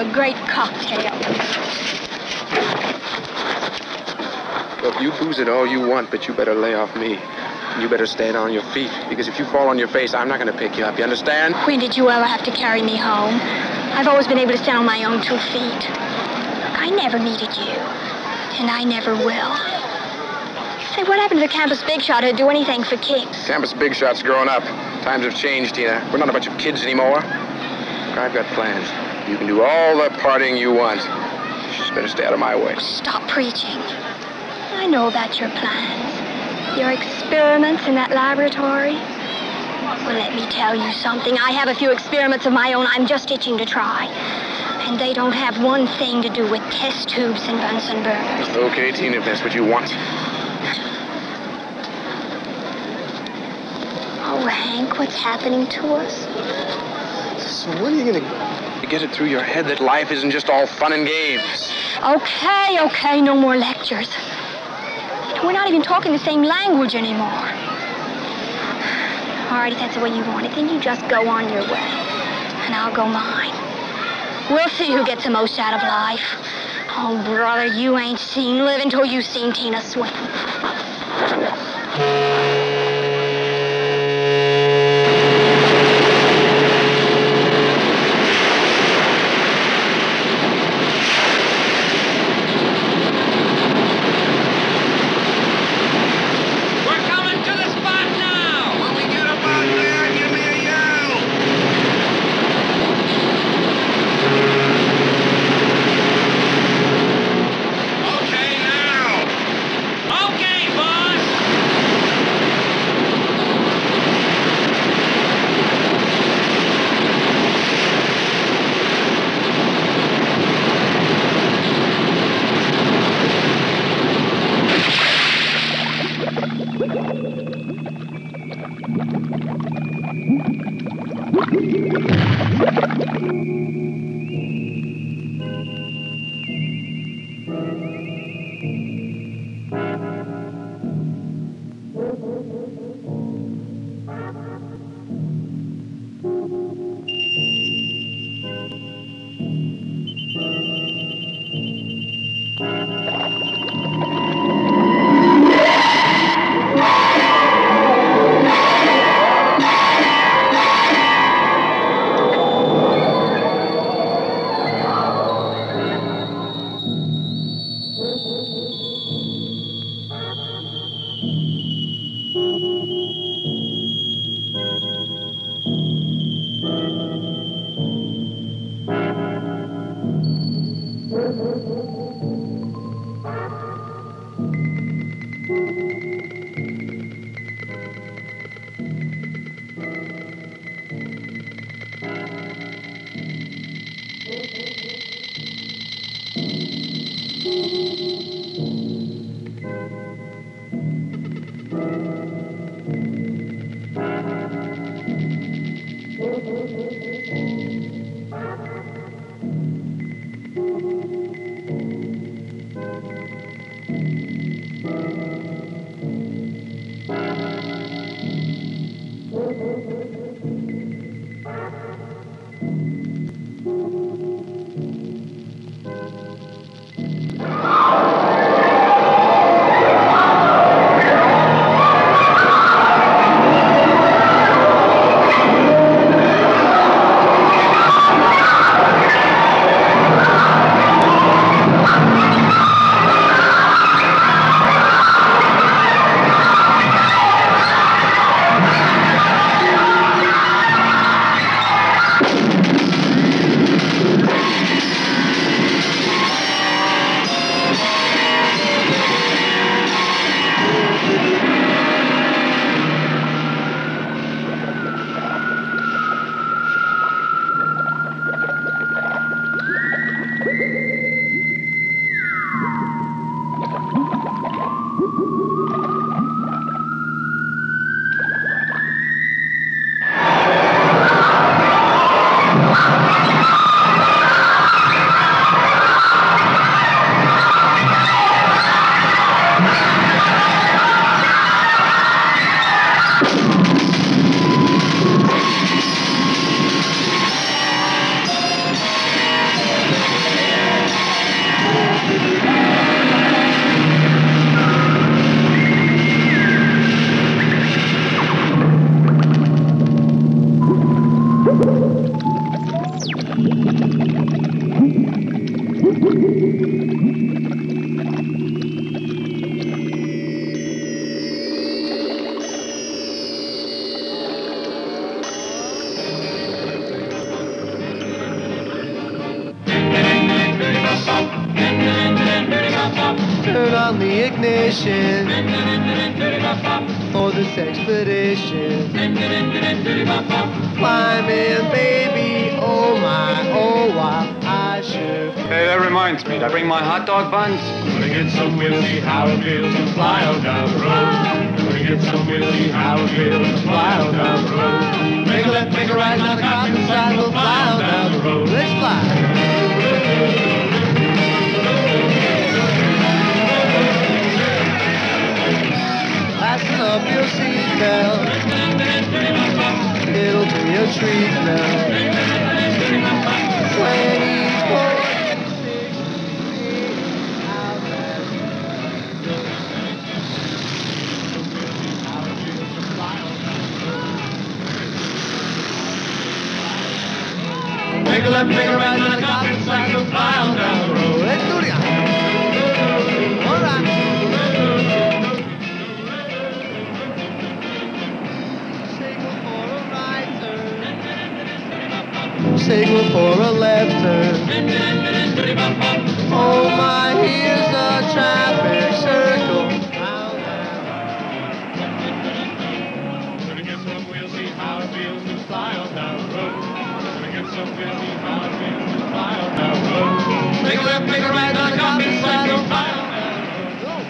a great cocktail. Look, you booze it all you want, but you better lay off me. You better stand on your feet, because if you fall on your face, I'm not going to pick you up. You understand? When did you ever have to carry me home? I've always been able to stand on my own two feet. I never needed you, and I never will. Say, what happened to the campus big shot who'd do anything for kicks? Campus big shot's grown up. Times have changed, Tina. We're not a bunch of kids anymore. I've got plans. You can do all the partying you want. You just better stay out of my way. Stop preaching. I know about your plans. Your experiments in that laboratory. Well, let me tell you something. I have a few experiments of my own I'm just itching to try. And they don't have one thing to do with test tubes and Bunsen burners. Okay, Tina, if that's what you want. Oh, Hank, what's happening to us? So when are you going to get it through your head that life isn't just all fun and games? Okay, okay, no more lectures. We're not even talking the same language anymore. All right, if that's the way you want it, then you just go on your way. And I'll go mine. We'll see who gets the most out of life. Oh, brother, you ain't seen live until you've seen Tina swim. Música expedition. Climbing, baby, oh my, oh wow, I should. Hey, that reminds me. Did I bring my hot dog buns? Gonna get some, we'll see how it feels to fly out down the road. Gonna get some, we'll see how it feels to fly out down the road. Make a left, make a right, down the cotton side, we'll fly out down the road. Let's fly. Up your seatbelt. It'll be a treat now. Twenty-four. Make a left, make a right, for a left turn. Oh my, here's a traffic circle. Gonna get some, we'll see how it feels to fly out down the road. Gonna get some, we'll see how it feels to fly out down the road. Make a left, make a right, down the cotton side, we'll fly out down the road.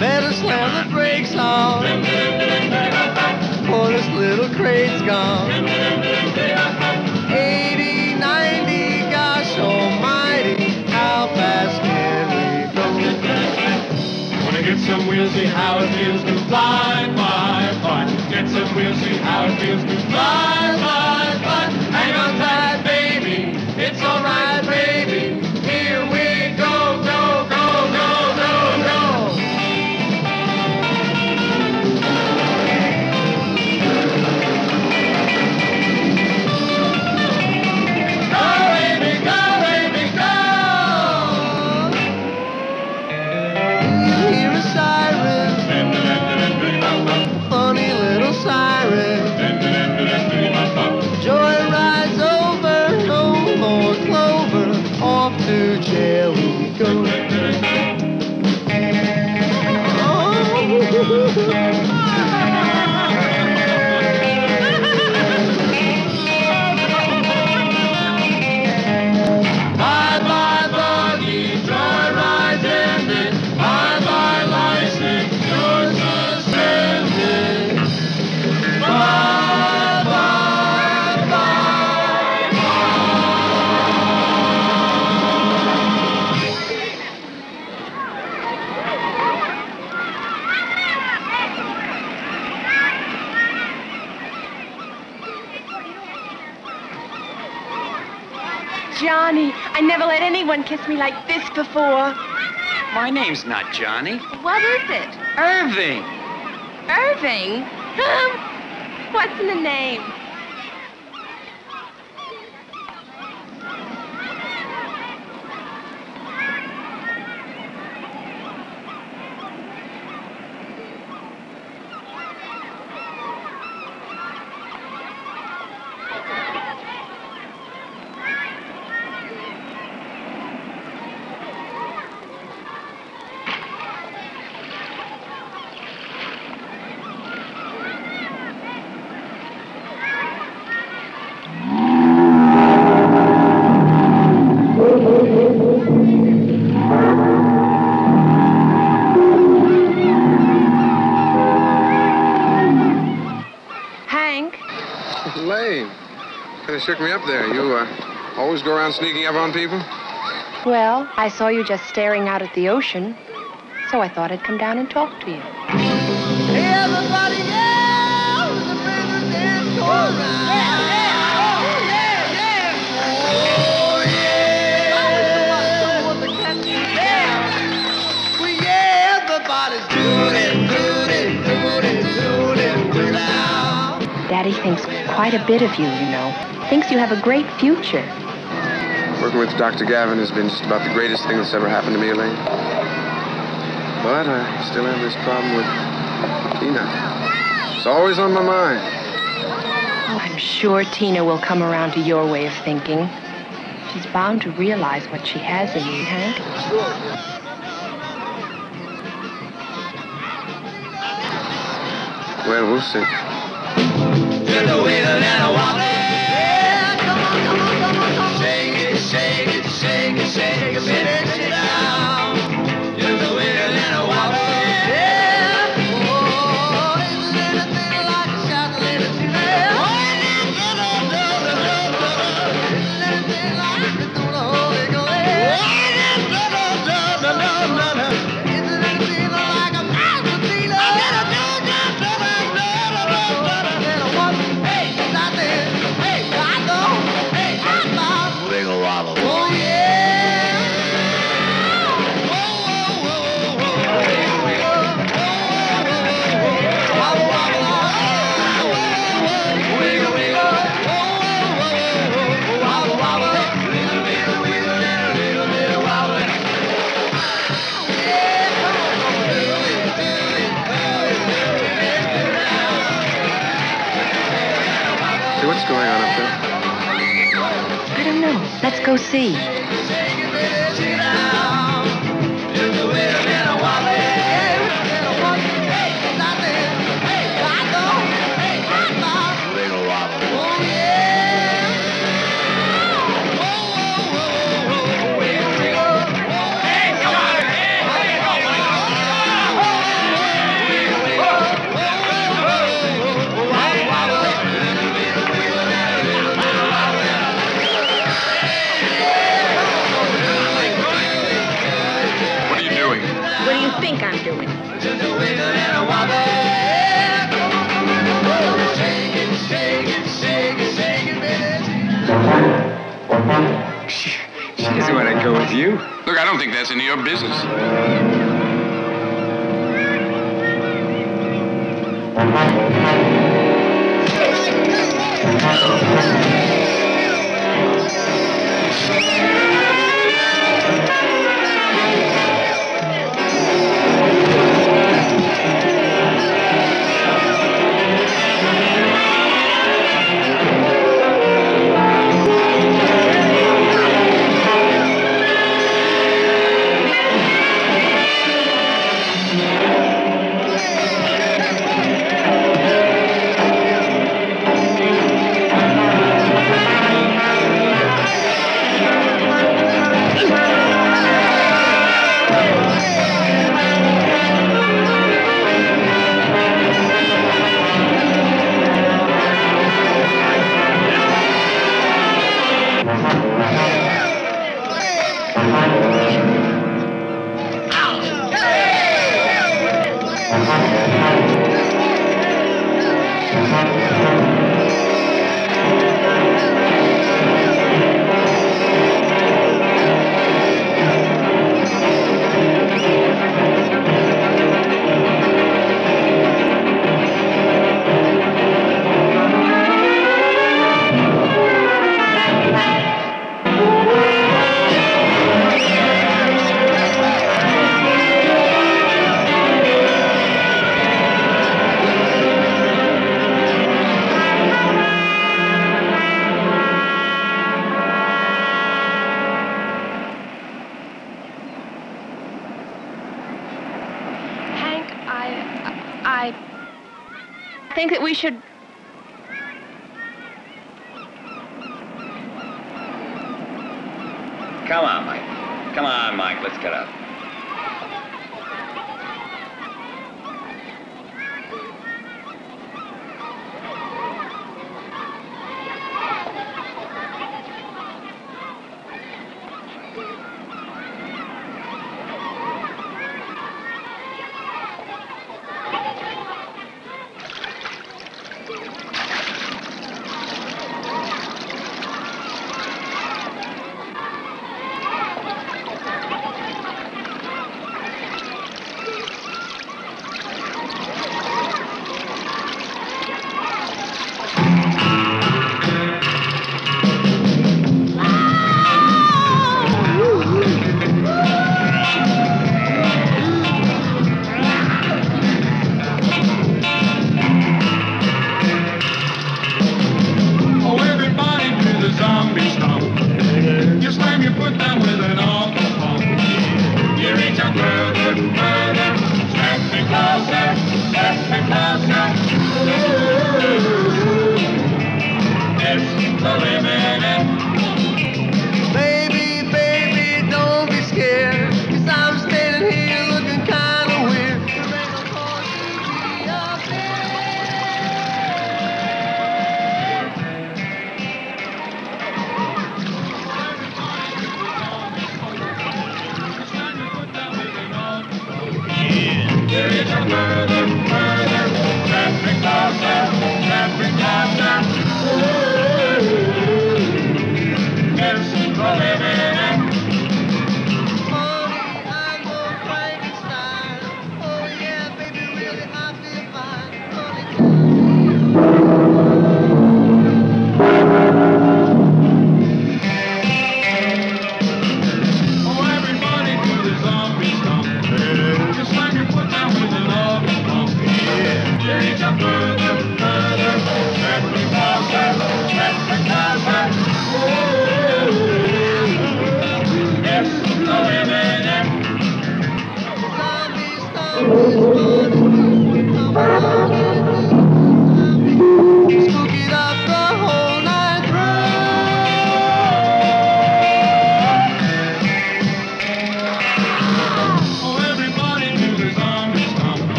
Better slam the brakes on. For this little crate's gone. 80, 90, gosh almighty, how fast can we go? Wanna get some, we'll see how it feels to fly, fly, fly. Get some, we'll see how it feels to fly, fly, My name's not Johnny. What is it? Irving. Irving? Um, what's in the name? Up there. You uh, always go around sneaking up on people? Well, I saw you just staring out at the ocean, so I thought I'd come down and talk to you. Hey, everybody, yeah! thinks quite a bit of you, you know. Thinks you have a great future. Working with Dr. Gavin has been just about the greatest thing that's ever happened to me, Elaine. But I still have this problem with Tina. It's always on my mind. Oh, I'm sure Tina will come around to your way of thinking. She's bound to realize what she has in you, huh? Well, we'll see the way that I walk. Yeah, come on, come on, come on, come on. Shake it, shake it, shake it, shake it. Shake it. See. as in your business.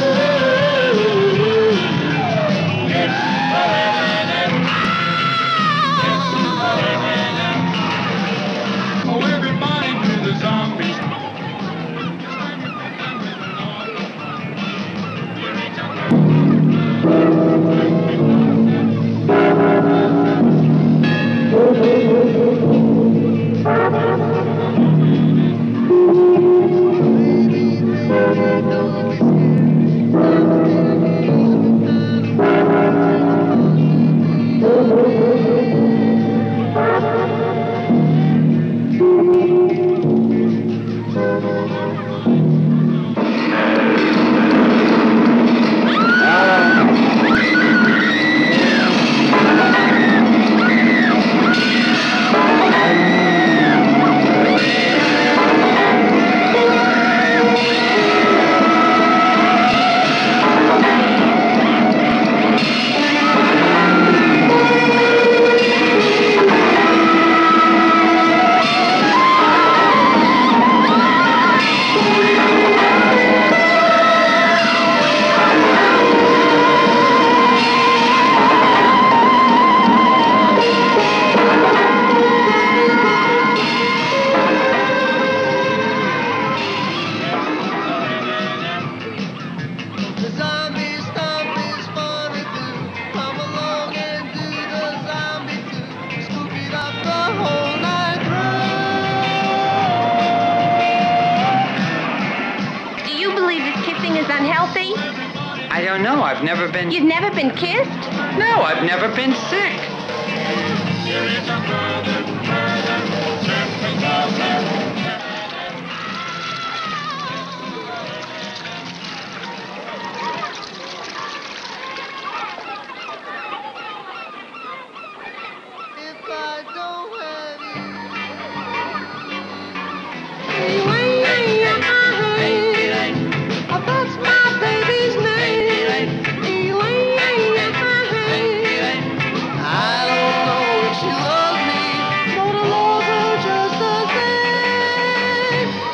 Yeah.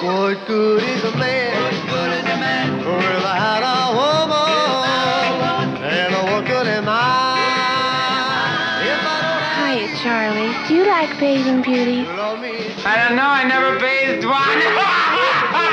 What good is a man? What good is a man? Without a woman. And what good am I? Hiya, Charlie. Do you like bathing beauty? don't love me. I don't know. I never bathed one.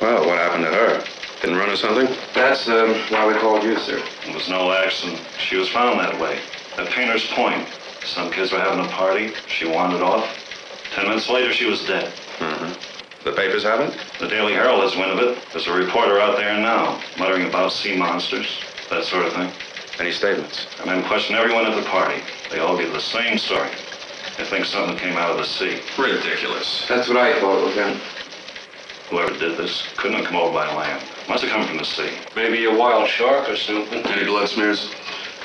Well, what happened to her? Didn't run or something? That's um, why we called you, sir. It was no accident. She was found that way. At Painter's Point. Some kids were having a party. She wandered off. Ten minutes later, she was dead. Mm-hmm. The papers have it? The Daily Herald has wind of it. There's a reporter out there now, muttering about sea monsters, that sort of thing. Any statements? And then question everyone at the party. They all give the same story. They think something came out of the sea. Ridiculous. That's what I thought, Lieutenant. Whoever did this couldn't have come over by land. Must have come from the sea. Maybe a wild shark or something. Any blood smears?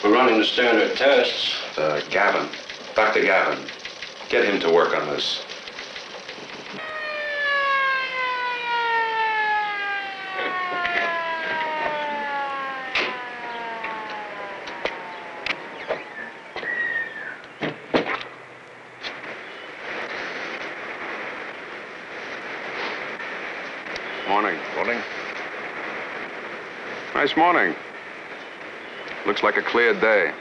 We're running the standard tests. Uh, Gavin. Dr. Gavin. Get him to work on this. Morning. Morning. Nice morning. Looks like a clear day.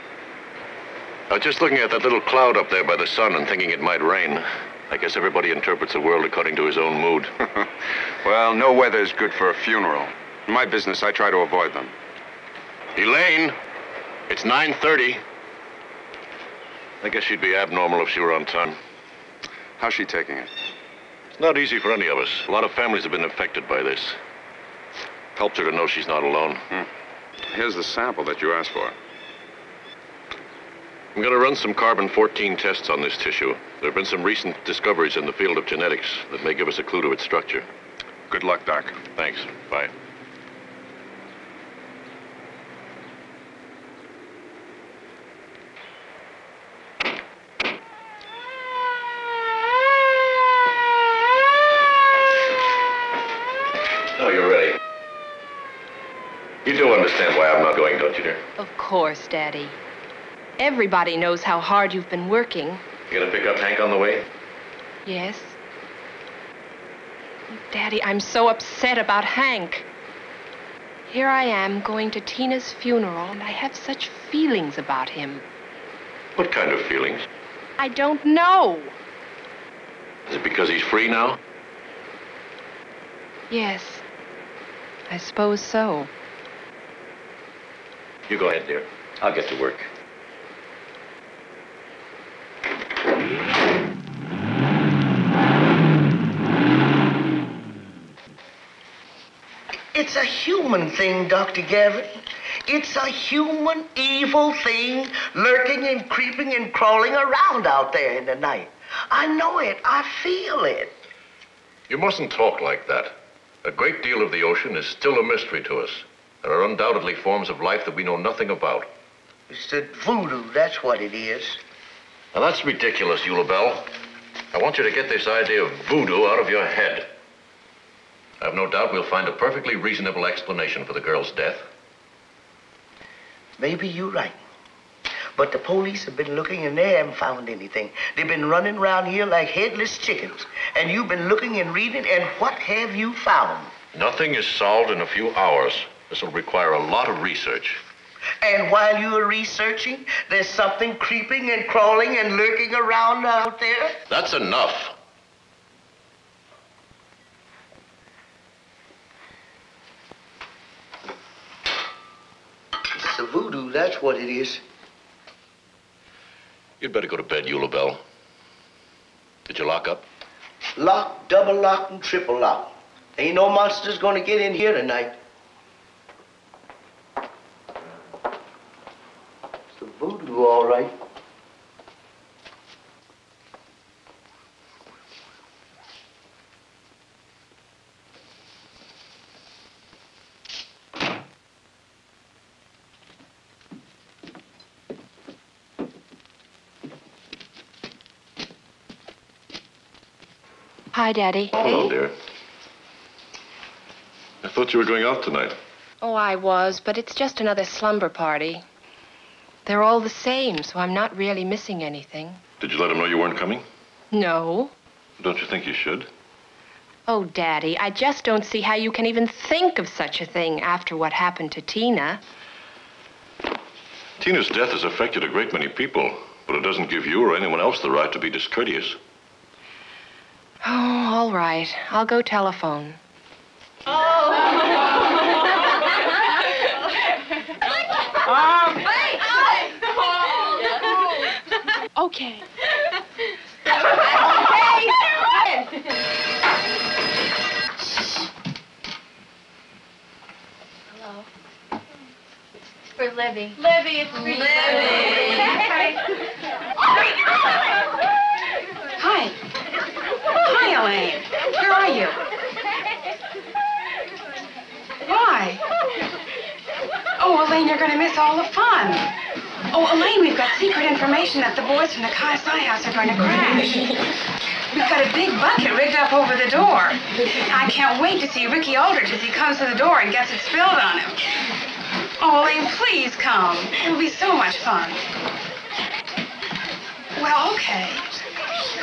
I was just looking at that little cloud up there by the sun and thinking it might rain. I guess everybody interprets the world according to his own mood. well, no weather's good for a funeral. In my business, I try to avoid them. Elaine, it's 9.30. I guess she'd be abnormal if she were on time. How's she taking it? It's not easy for any of us. A lot of families have been affected by this. Helps her to know she's not alone. Hmm. Here's the sample that you asked for. I'm going to run some carbon-14 tests on this tissue. There have been some recent discoveries in the field of genetics that may give us a clue to its structure. Good luck, Doc. Thanks. Bye. Oh, you're ready. You do understand why I'm not going, don't you, dear? Of course, Daddy. Everybody knows how hard you've been working. You gonna pick up Hank on the way? Yes. Daddy, I'm so upset about Hank. Here I am going to Tina's funeral, and I have such feelings about him. What kind of feelings? I don't know. Is it because he's free now? Yes. I suppose so. You go ahead, dear. I'll get to work. It's a human thing, Dr. Gavin. It's a human evil thing lurking and creeping and crawling around out there in the night. I know it. I feel it. You mustn't talk like that. A great deal of the ocean is still a mystery to us. There are undoubtedly forms of life that we know nothing about. It's the voodoo, that's what it is. Now, that's ridiculous, Eulabelle. I want you to get this idea of voodoo out of your head. I've no doubt we'll find a perfectly reasonable explanation for the girl's death. Maybe you're right. But the police have been looking and they haven't found anything. They've been running around here like headless chickens. And you've been looking and reading, and what have you found? Nothing is solved in a few hours. This will require a lot of research. And while you are researching, there's something creeping and crawling and lurking around out there? That's enough. It's the voodoo, that's what it is. You'd better go to bed, Eulabelle. Did you lock up? Lock, double lock, and triple lock. Ain't no monsters gonna get in here tonight. It's the voodoo, all right. Hi, Daddy. Hello, dear. I thought you were going out tonight. Oh, I was, but it's just another slumber party. They're all the same, so I'm not really missing anything. Did you let him know you weren't coming? No. Don't you think you should? Oh, Daddy, I just don't see how you can even think of such a thing after what happened to Tina. Tina's death has affected a great many people, but it doesn't give you or anyone else the right to be discourteous. Oh, all right. I'll go telephone. Oh. Okay. Hello. For Libby. Libby, it's me. Libby. Hi. Hi, Elaine. Where are you? Why? Oh, Elaine, you're going to miss all the fun. Oh, Elaine, we've got secret information that the boys from the KSI house are going to crash. We've got a big bucket rigged up over the door. I can't wait to see Ricky Aldrich as he comes to the door and gets it spilled on him. Oh, Elaine, please come. It'll be so much fun. Well, okay.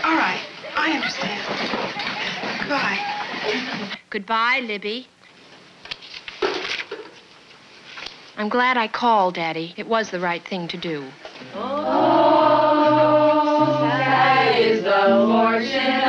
All right. I understand. Goodbye. Goodbye, Libby. I'm glad I called, Daddy. It was the right thing to do. Oh, That is the fortune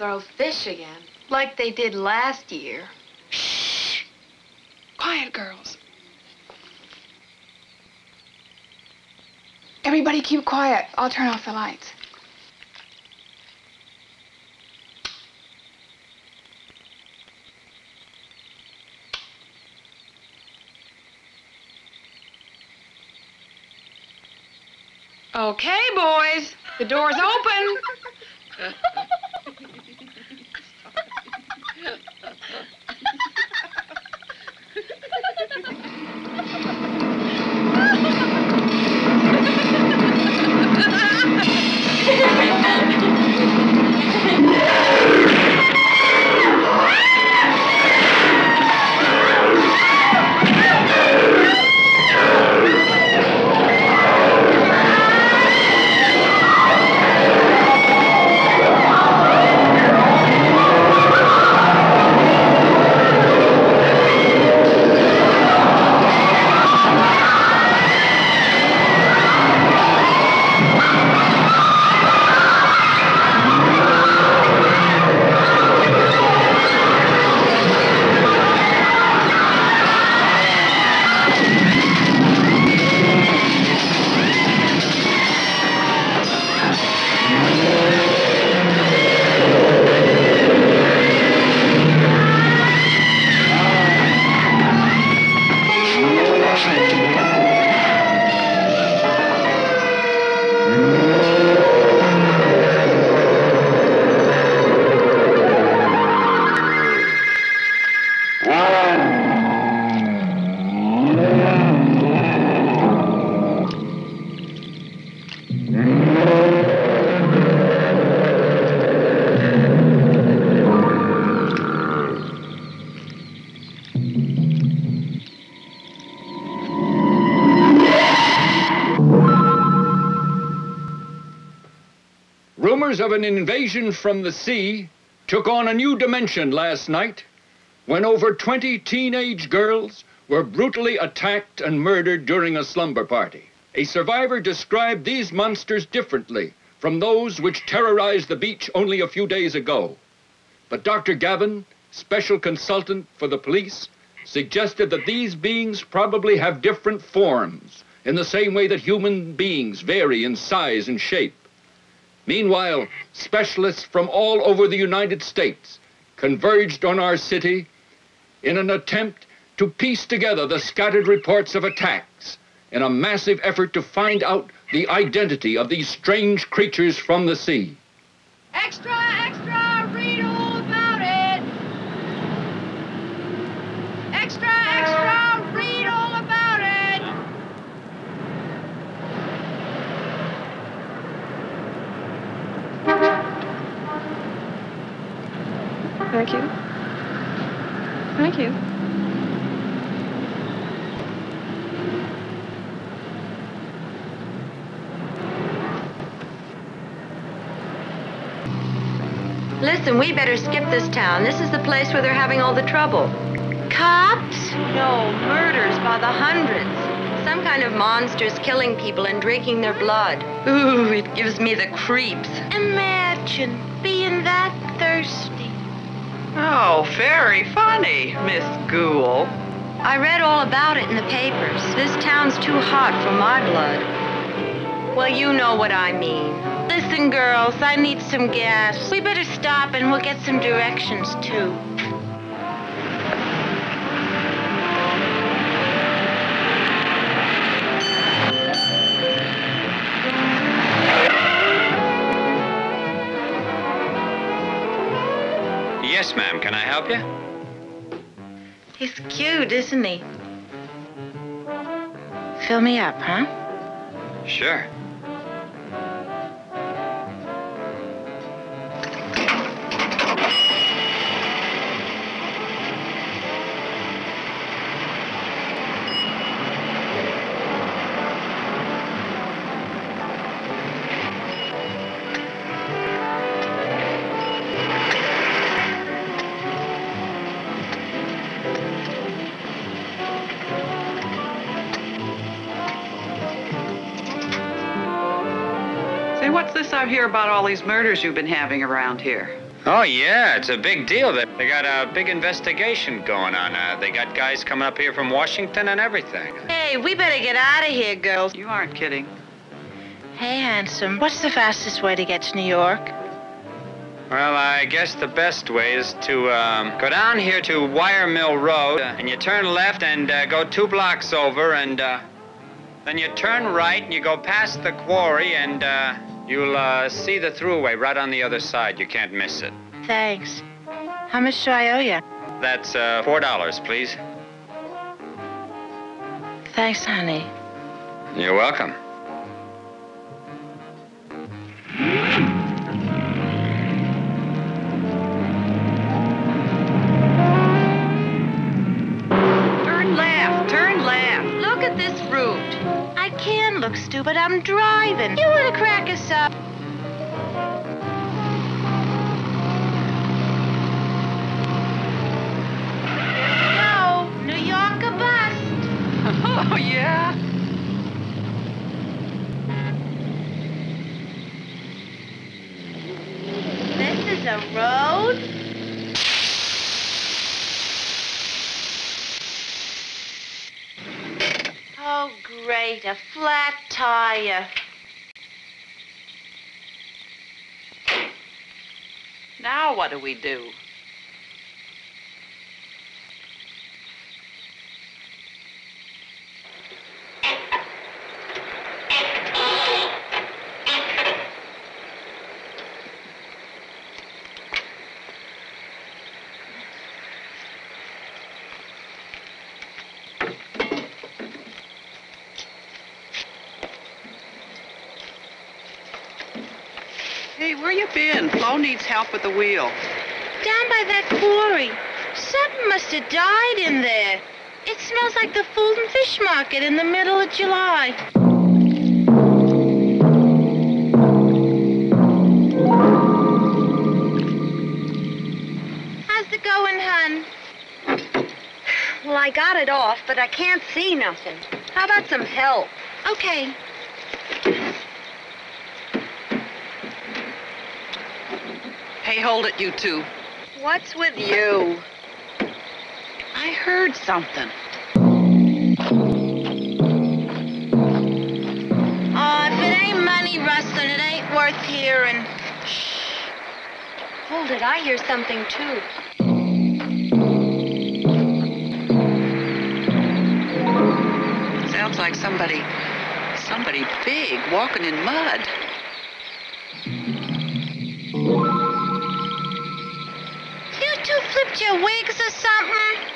throw fish again. Like they did last year. Shh! Quiet, girls. Everybody keep quiet. I'll turn off the lights. Okay, boys. The door's open. Of an invasion from the sea took on a new dimension last night when over 20 teenage girls were brutally attacked and murdered during a slumber party. A survivor described these monsters differently from those which terrorized the beach only a few days ago. But Dr. Gavin, special consultant for the police, suggested that these beings probably have different forms in the same way that human beings vary in size and shape. Meanwhile, specialists from all over the United States converged on our city in an attempt to piece together the scattered reports of attacks in a massive effort to find out the identity of these strange creatures from the sea. Extra, extra, read all about it. Extra, extra, read all about it. Thank you. Thank you. Listen, we better skip this town. This is the place where they're having all the trouble. Cops? No, murders by the hundreds. Some kind of monsters killing people and drinking their blood. Ooh, it gives me the creeps. Imagine being that thirsty. Oh, very funny, Miss Ghoul. I read all about it in the papers. This town's too hot for my blood. Well, you know what I mean. Listen, girls, I need some gas. We better stop and we'll get some directions, too. Yes, ma'am. Can I help you? He's cute, isn't he? Fill me up, huh? Sure. Hey, what's this I hear about all these murders you've been having around here? Oh, yeah, it's a big deal. That They got a big investigation going on. Uh, they got guys coming up here from Washington and everything. Hey, we better get out of here, girls. You aren't kidding. Hey, handsome, what's the fastest way to get to New York? Well, I guess the best way is to um, go down here to Wire Mill Road, uh, and you turn left and uh, go two blocks over, and uh, then you turn right and you go past the quarry, and uh, you'll uh, see the throughway right on the other side. You can't miss it. Thanks. How much do I owe you? That's uh, four dollars, please. Thanks, honey. You're welcome. Turn left, turn left. Look at this route. I can look stupid. I'm driving. You want to crack us up? No, New York a bust. Oh, yeah? This is a road? Oh, a flat tire. Now what do we do? Hey, where you been? Flo needs help with the wheel. Down by that quarry. Something must have died in there. It smells like the Fulton Fish Market in the middle of July. How's it going, hun? Well, I got it off, but I can't see nothing. How about some help? Okay. Hey, hold it, you two. What's with you? I heard something. Oh, if it ain't money rustling, it ain't worth hearing. Shh. Hold it, I hear something too. Sounds like somebody, somebody big walking in mud. Flipped your wigs or something?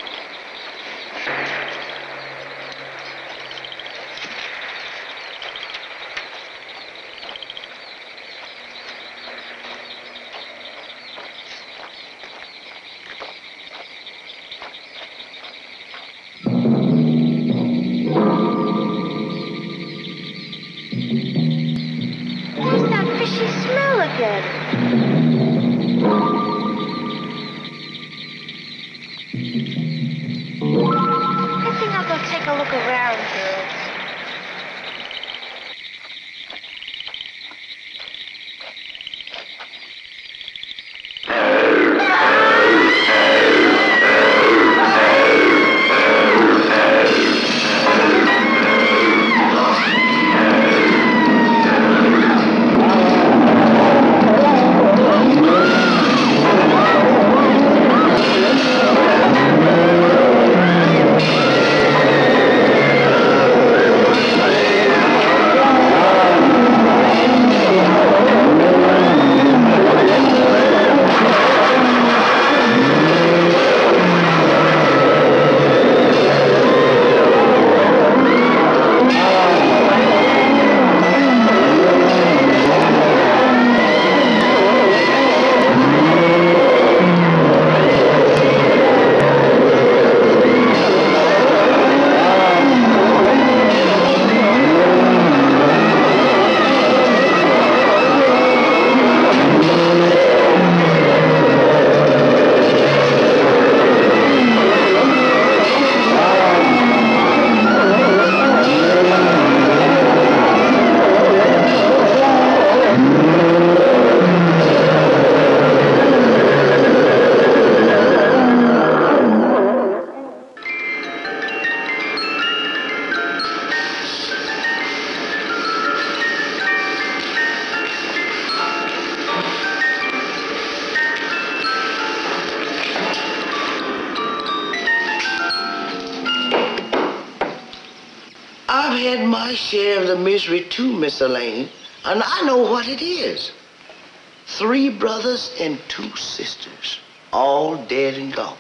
I think I'll go take a look around, girls. Miss Elaine, and I know what it is. Three brothers and two sisters, all dead and gone.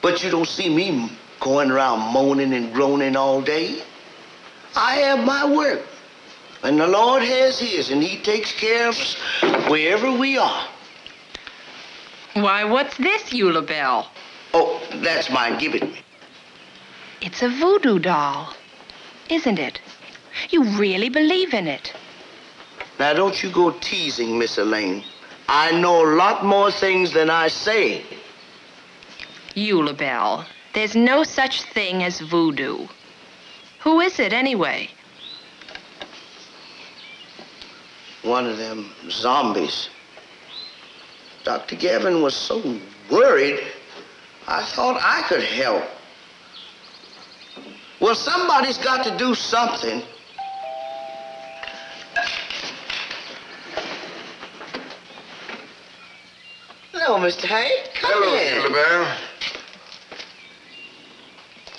But you don't see me going around moaning and groaning all day. I have my work, and the Lord has his, and he takes care of us wherever we are. Why, what's this, Eulabelle? Oh, that's my giving. It's a voodoo doll, isn't it? Really believe in it. Now, don't you go teasing, Miss Elaine. I know a lot more things than I say. Eulabelle, there's no such thing as voodoo. Who is it, anyway? One of them zombies. Dr. Gavin was so worried, I thought I could help. Well, somebody's got to do something. Hello, Mr. Hank. Come Hello, in. Eulabelle.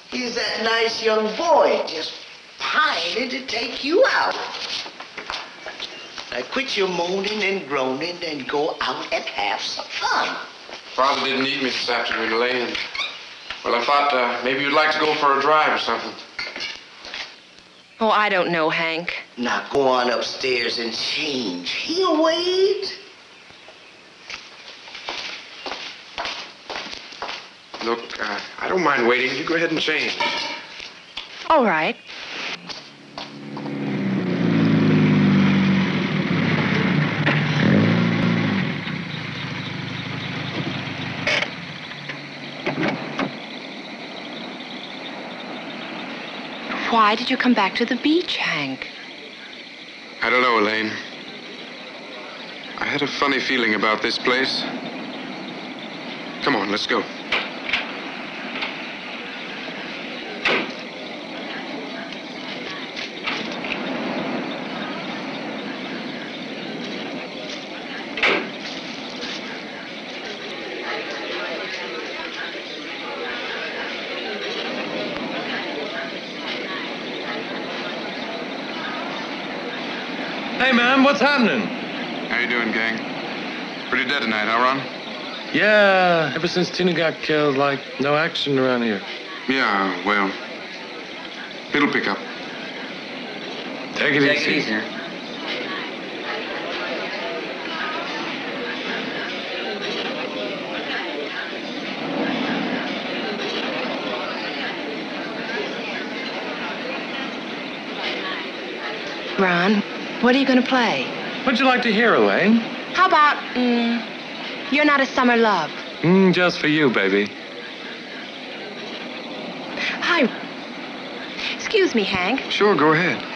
He's that nice young boy just pining to take you out. Now quit your moaning and groaning and go out and have some fun. Father didn't need me this afternoon, Elaine. Well, I thought uh, maybe you'd like to go for a drive or something. Oh, I don't know, Hank. Now go on upstairs and change. He'll wait. Look, uh, I don't mind waiting. You go ahead and change. All right. Why did you come back to the beach, Hank? I don't know, Elaine. I had a funny feeling about this place. Come on, let's go. Hey, man, what's happening? How you doing, gang? Pretty dead tonight, huh, Ron? Yeah, ever since Tina got killed, like, no action around here. Yeah, well, it'll pick up. Take it Take easy. it easy. Ron, what are you going to play? What'd you like to hear, Elaine? How about, mm, You're Not a Summer Love? Mm, just for you, baby. Hi. Excuse me, Hank. Sure, go ahead.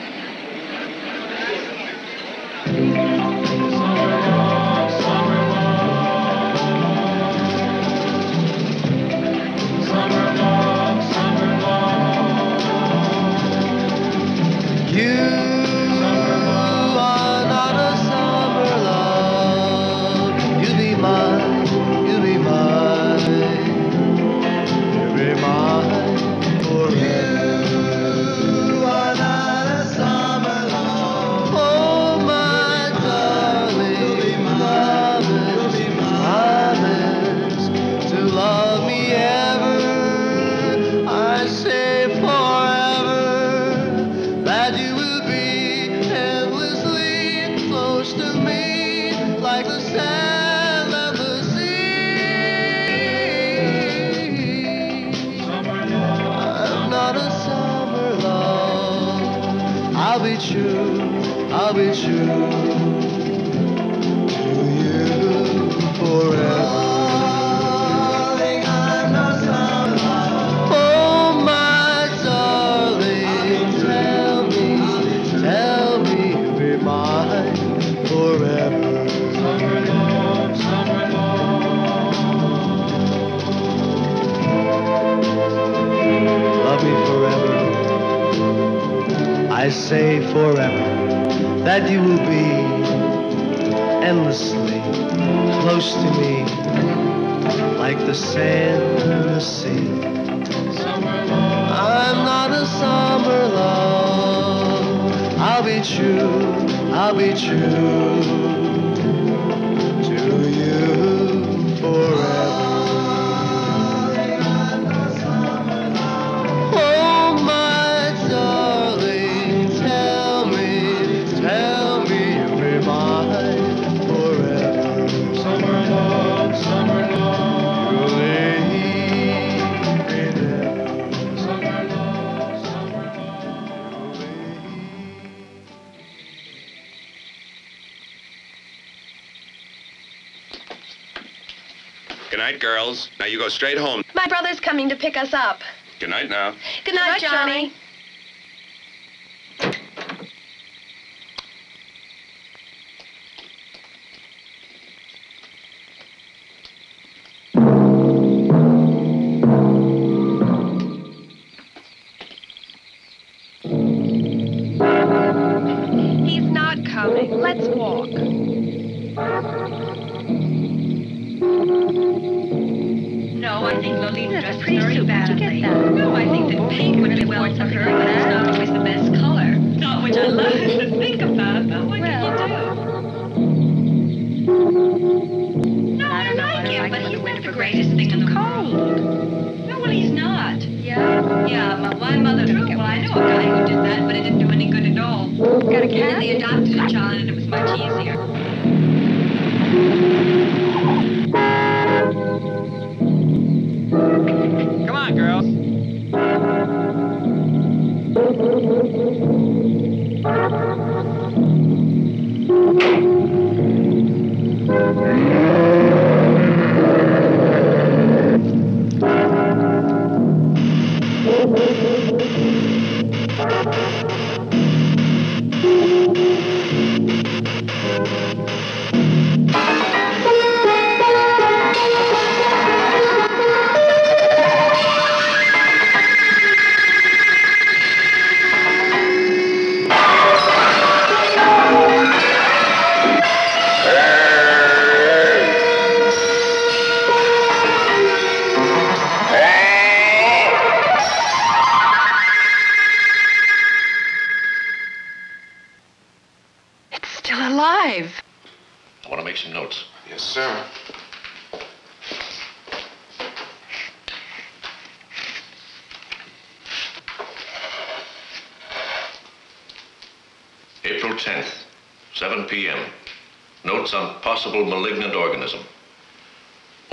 Good night, girls. Now you go straight home. My brother's coming to pick us up. Good night now. Good night, Johnny. He's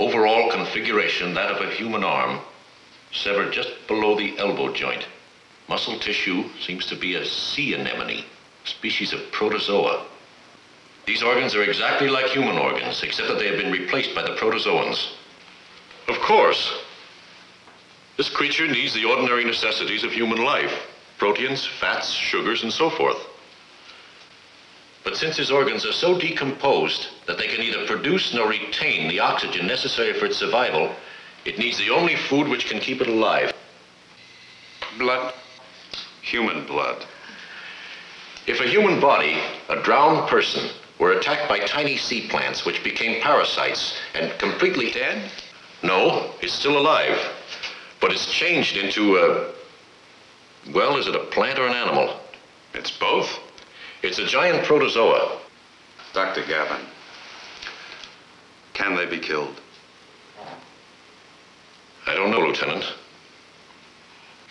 Overall configuration that of a human arm, severed just below the elbow joint. Muscle tissue seems to be a sea anemone, species of protozoa. These organs are exactly like human organs, except that they have been replaced by the protozoans. Of course. This creature needs the ordinary necessities of human life proteins, fats, sugars, and so forth. But since his organs are so decomposed that they can neither produce nor retain the oxygen necessary for its survival, it needs the only food which can keep it alive Blood. Human blood. If a human body, a drowned person, were attacked by tiny sea plants which became parasites and completely dead? No, it's still alive. But it's changed into a. Well, is it a plant or an animal? It's both. It's a giant protozoa. Dr. Gavin. Can they be killed? I don't know, Lieutenant.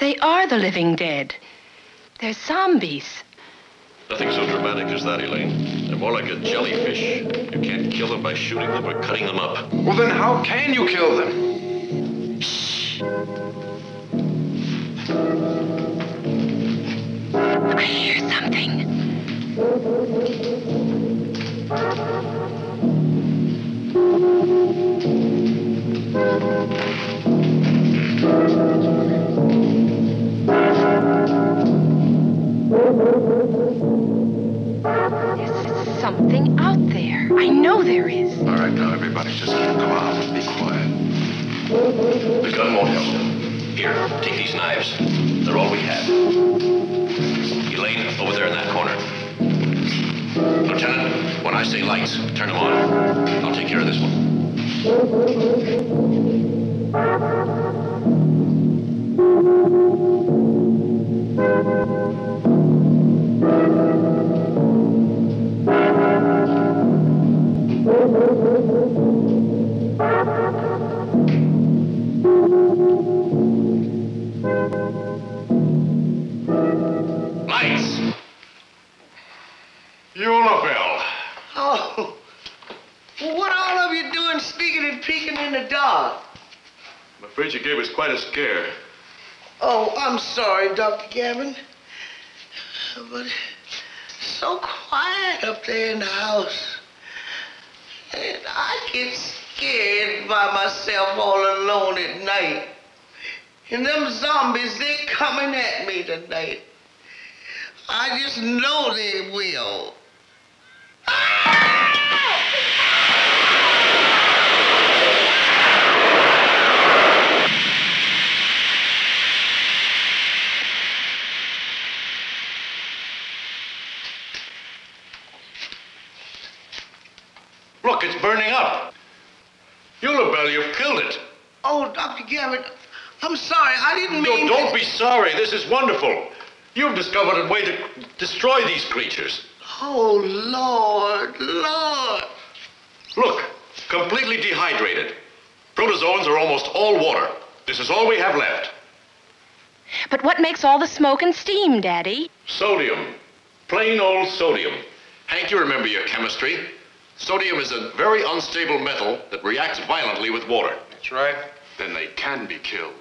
They are the living dead. They're zombies. Nothing so dramatic as that, Elaine. They're more like a jellyfish. You can't kill them by shooting them or cutting them up. Well, then how can you kill them? I hear something. There's something out there. I know there is. All right, now, everybody, just calm and be quiet. The gun won't help. Here, take these knives. They're all we have. Elaine, over there in that corner. Lieutenant, when I say lights, turn them on. I'll take care of this one. Eulabelle. Oh. What all of you doing sneaking and peeking in the dark? I'm afraid you gave us quite a scare. Oh, I'm sorry, Dr. Gavin. But it's so quiet up there in the house. And I get scared by myself all alone at night. And them zombies, they coming at me tonight. I just know they will. Look, it's burning up. Eulabelle, you've killed it. Oh, Dr. Gavin, I'm sorry. I didn't mean... No, don't to... be sorry. This is wonderful. You've discovered a way to destroy these creatures. Oh, Lord, Lord. Look, completely dehydrated. Protozoans are almost all water. This is all we have left. But what makes all the smoke and steam, Daddy? Sodium. Plain old sodium. Hank, you remember your chemistry. Sodium is a very unstable metal that reacts violently with water. That's right. Then they can be killed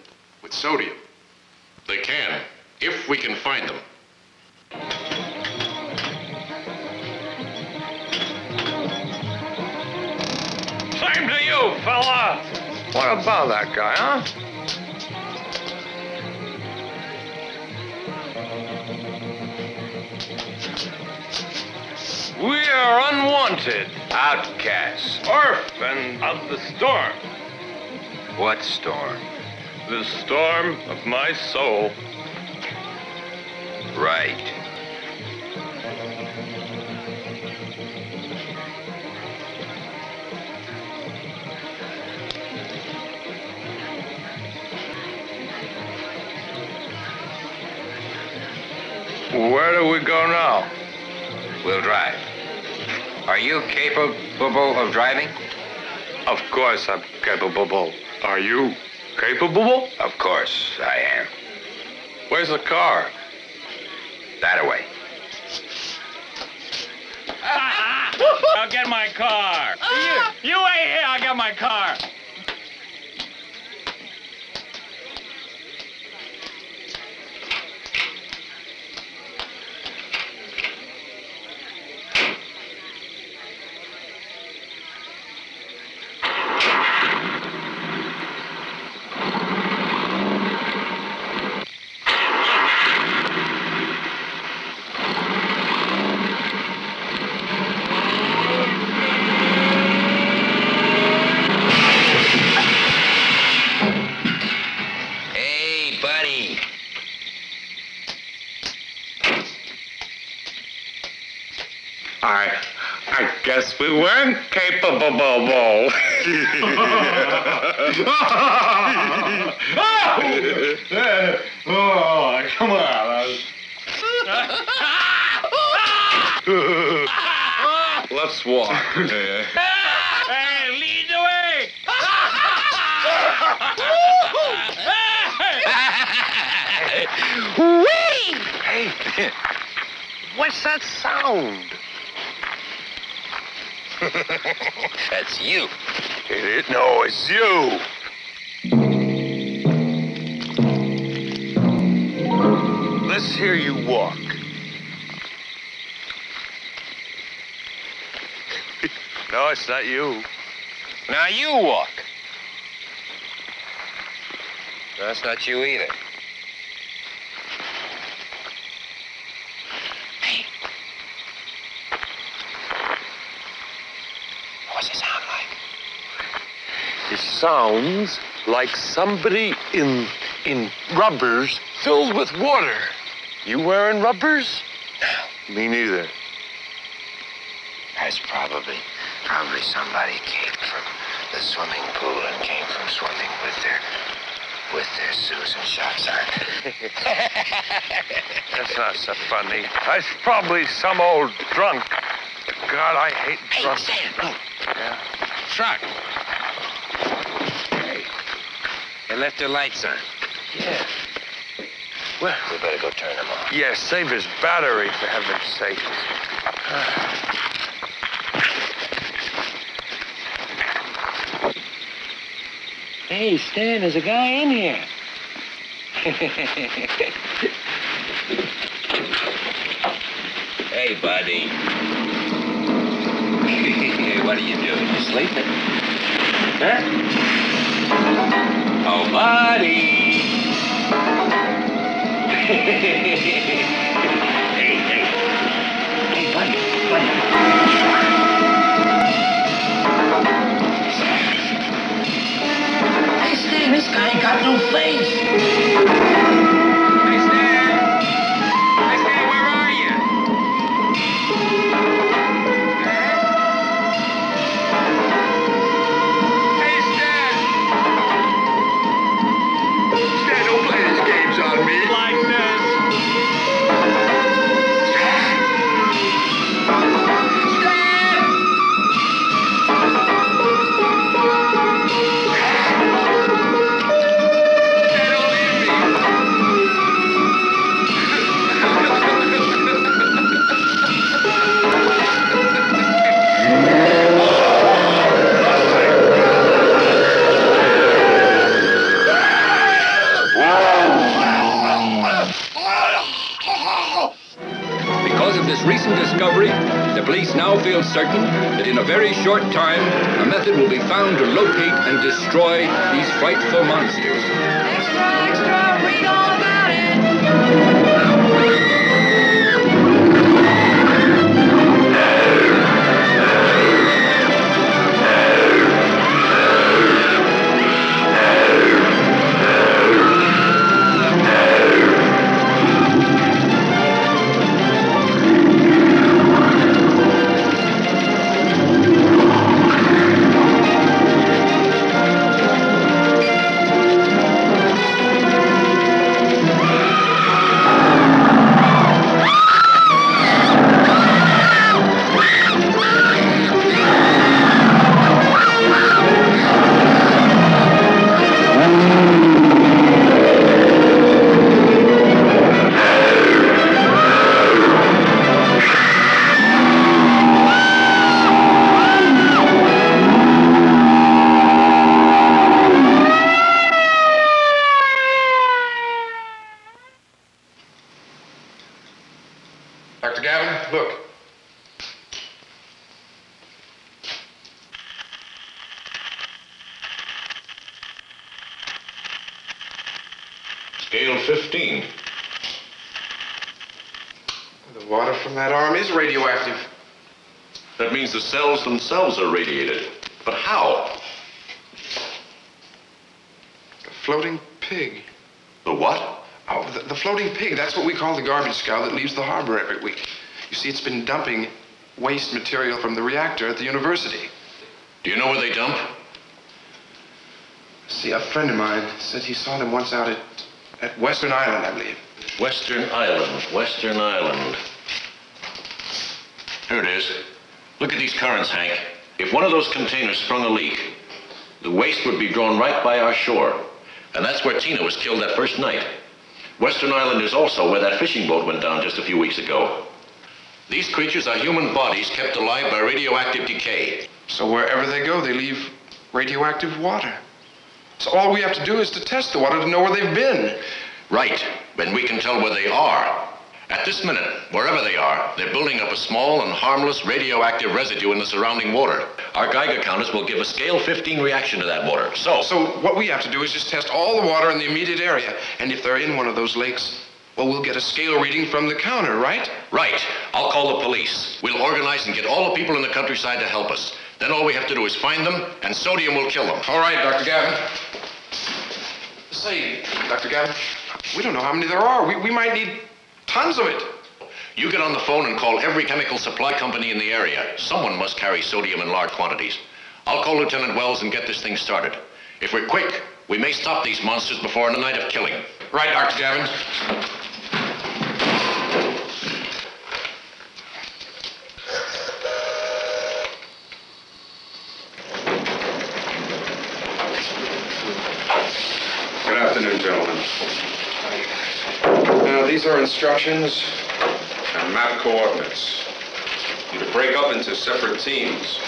with sodium. They can, if we can find them. Same to you, fella. What about that guy, huh? We are unwanted, outcasts, orphan of the storm. What storm? The storm of my soul. Right. Where do we go now? We'll drive. Are you capable of driving? Of course I'm capable. Are you capable? Of course I am. Where's the car? That away. Ah, ah. I'll get my car. You, you wait here. I'll get my car. Hey, buddy. I, I guess we weren't capable. oh, come on. Let's walk. hey, lead the way. Whee! Hey, what's that sound? That's you. It no, it's you. Let's hear you walk. no, it's not you. Now you walk. That's not you either. What's it sound like? It sounds like somebody in in rubbers filled with water. You wearing rubbers? Me neither. That's probably, probably somebody came from the swimming pool and came from swimming with their, with their Susan shots on. That's not so funny. That's probably some old drunk. God, I hate drunk. Hey. Sam. Yeah. Truck. Hey, they left their lights on. Yeah. Well, We better go turn them off. yeah, save his battery, for heaven's sake. Hey, Stan, there's a guy in here. Hey, buddy. what are you doing? You sleeping? Huh? Oh, buddy. hey, hey. Hey, buddy, buddy. This guy ain't got no face. Police now feel certain that in a very short time, a method will be found to locate and destroy these frightful monsters. Themselves are radiated. But how? The floating pig. The what? Oh, the, the floating pig. That's what we call the garbage scow that leaves the harbor every week. You see, it's been dumping waste material from the reactor at the university. Do you know where they dump? See, a friend of mine said he saw them once out at, at Western Island, I believe. Western Island. Western Island. Here it is. Look at these currents, Hank. If one of those containers sprung a leak, the waste would be drawn right by our shore. And that's where Tina was killed that first night. Western Island is also where that fishing boat went down just a few weeks ago. These creatures are human bodies kept alive by radioactive decay. So wherever they go, they leave radioactive water. So all we have to do is to test the water to know where they've been. Right. Then we can tell where they are. At this minute, wherever they are, they're building up a small and harmless radioactive residue in the surrounding water. Our Geiger counters will give a scale 15 reaction to that water. So, So what we have to do is just test all the water in the immediate area. And if they're in one of those lakes, well, we'll get a scale reading from the counter, right? right. I'll call the police. We'll organize and get all the people in the countryside to help us. Then all we have to do is find them, and sodium will kill them. All right, Dr. Gavin. Say, Dr. Gavin, we don't know how many there are. We, we might need tons of it. You get on the phone and call every chemical supply company in the area. Someone must carry sodium in large quantities. I'll call Lieutenant Wells and get this thing started. If we're quick, we may stop these monsters before a night of killing. Right, Dr. Gavin. Good afternoon, gentlemen. Instructions. And map coordinates. You're to break up into separate teams.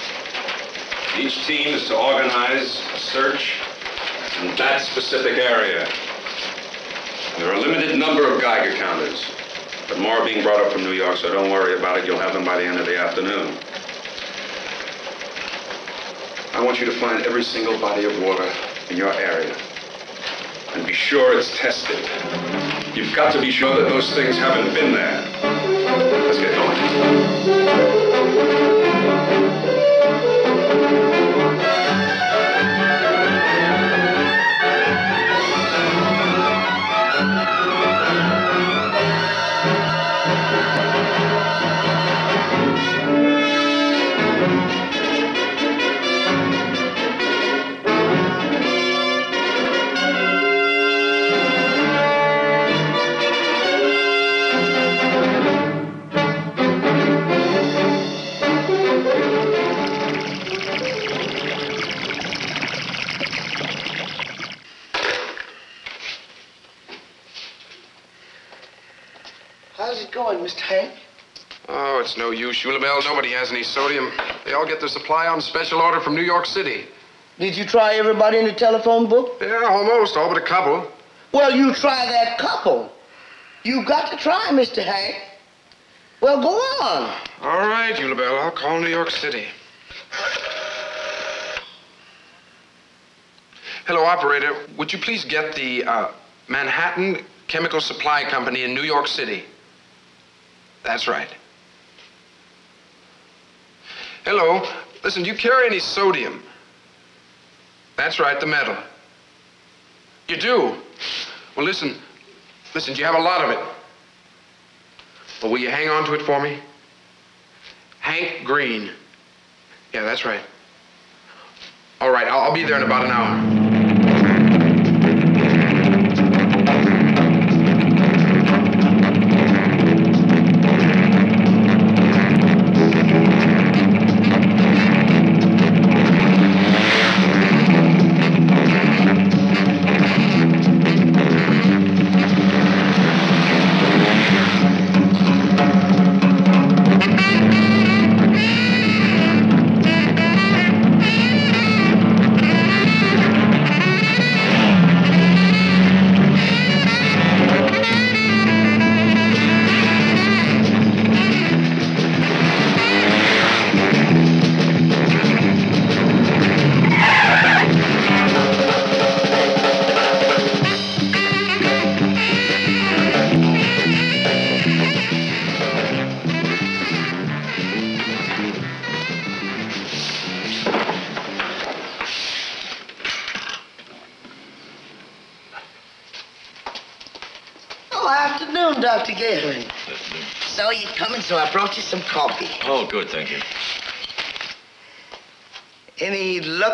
Each team is to organize a search in that specific area. There are a limited number of Geiger counters, but more are being brought up from New York, so don't worry about it. You'll have them by the end of the afternoon. I want you to find every single body of water in your area sure it's tested. You've got to be sure that those things haven't been there. Let's get How's it's no use, Eulabelle. Nobody has any sodium. They all get their supply on special order from New York City. Did you try everybody in the telephone book? Yeah, almost, all but a couple. Well, you try that couple. You've got to try, Mr. Hank. Well, go on. All right, Eulabelle, I'll call New York City. Hello, operator. Would you please get the uh, Manhattan Chemical Supply Company in New York City? That's right. Hello. Listen, do you carry any sodium? That's right, the metal. You do? Well, listen. Listen, do you have a lot of it? Well, will you hang on to it for me? Hank Green. Yeah, that's right. All right, I'll, I'll be there in about an hour.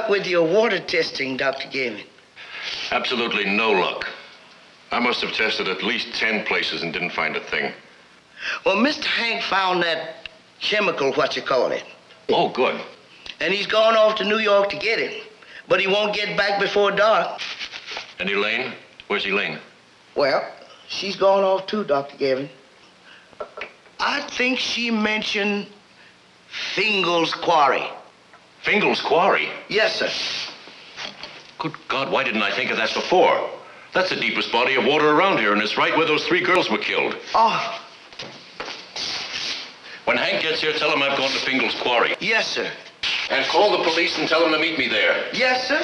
Luck with your water testing, Dr. Gavin? Absolutely no luck. I must have tested at least 10 places and didn't find a thing. Well, Mr. Hank found that chemical, what you call it. Oh, good. And he's gone off to New York to get it. But he won't get back before dark. And Elaine? Where's Elaine? Well, she's gone off too, Dr. Gavin. I think she mentioned Fingal's Quarry. Fingal's Quarry? Yes, sir. Good God, why didn't I think of that before? That's the deepest body of water around here, and it's right where those three girls were killed. Oh, When Hank gets here, tell him I've gone to Fingal's Quarry. yes, sir. And call the police and tell them to meet me there. Yes, sir.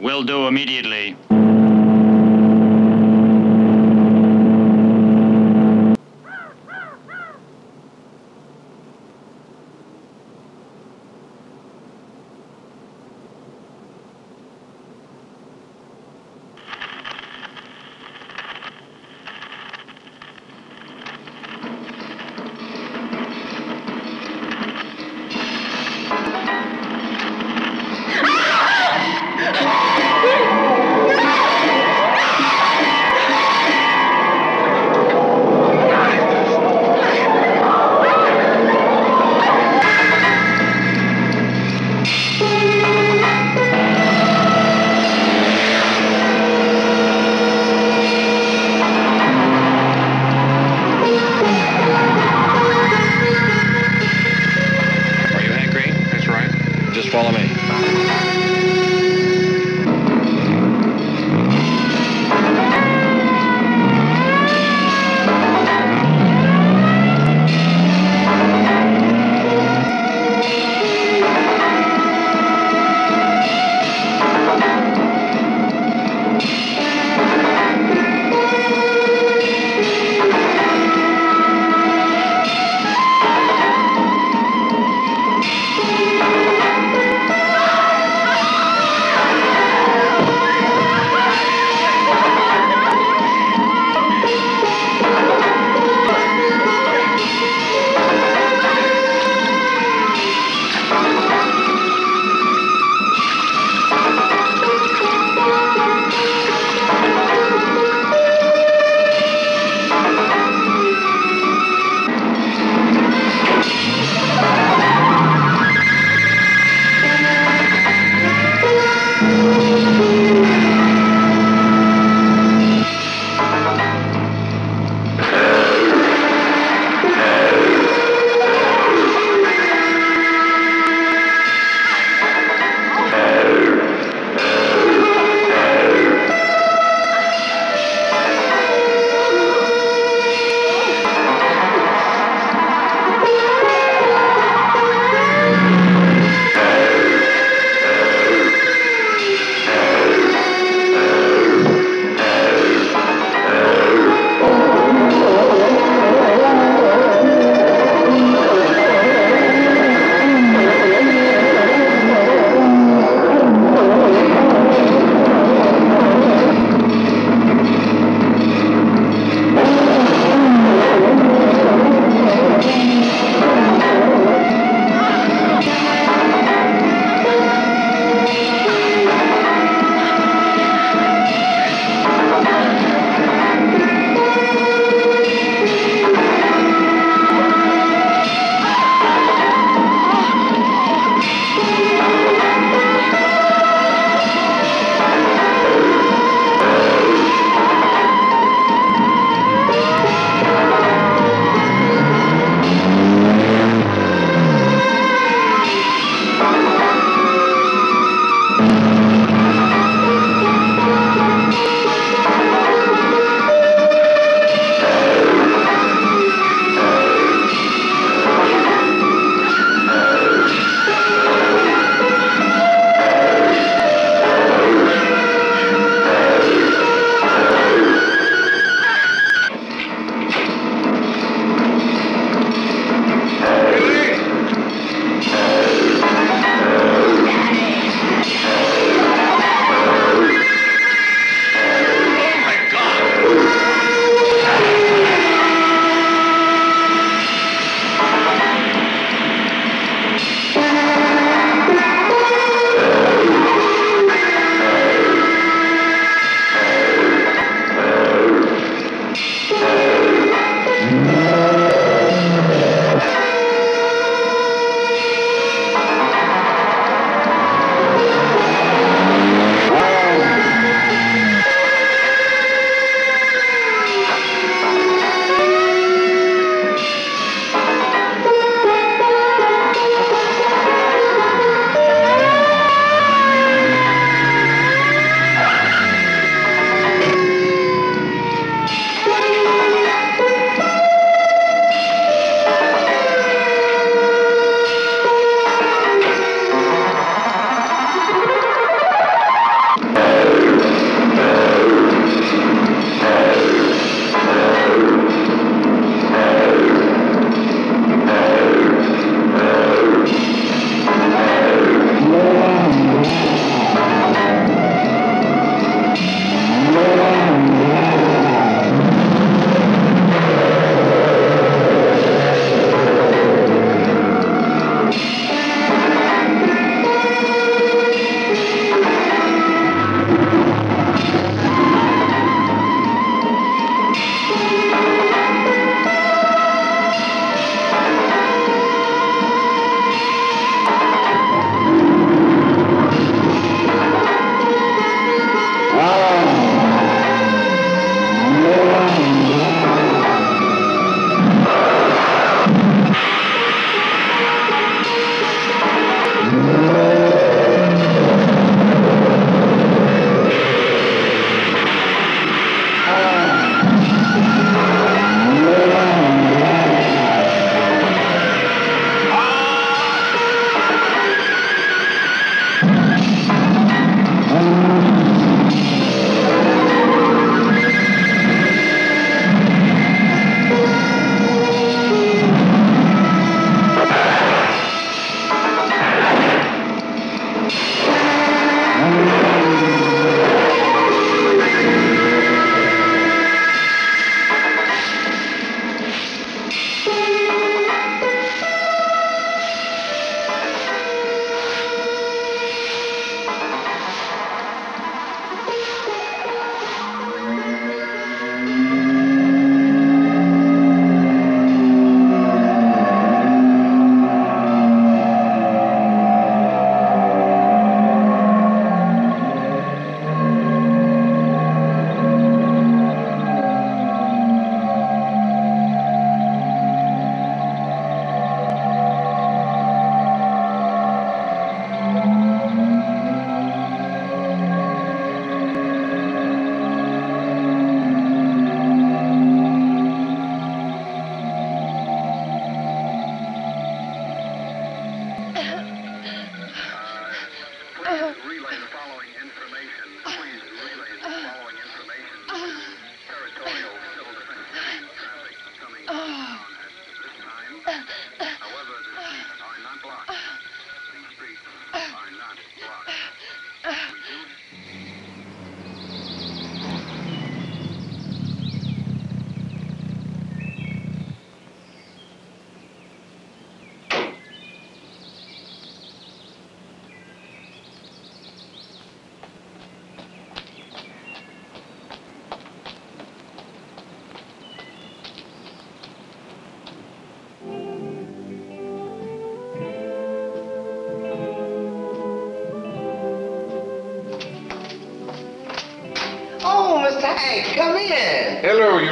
Will do immediately.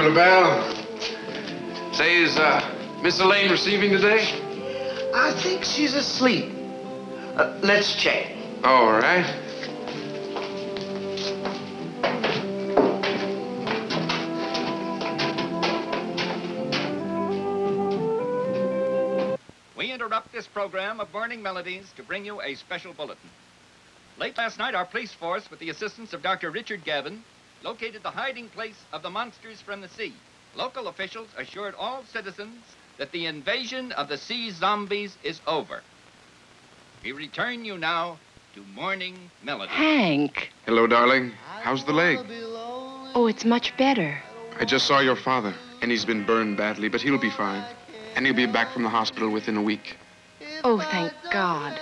LaBelle. Say, is uh, Miss Elaine receiving today? I think she's asleep. Uh, let's check. All right. We interrupt this program of Morning Melodies to bring you a special bulletin. Late last night, our police force, with the assistance of Dr. Richard Gavin, located the hiding place of the monsters from the sea. Local officials assured all citizens that the invasion of the sea zombies is over. We return you now to Morning Melody. Hank. Hello, darling. How's the leg? Oh, it's much better. I just saw your father, and he's been burned badly, but he'll be fine. And he'll be back from the hospital within a week. Oh, thank God.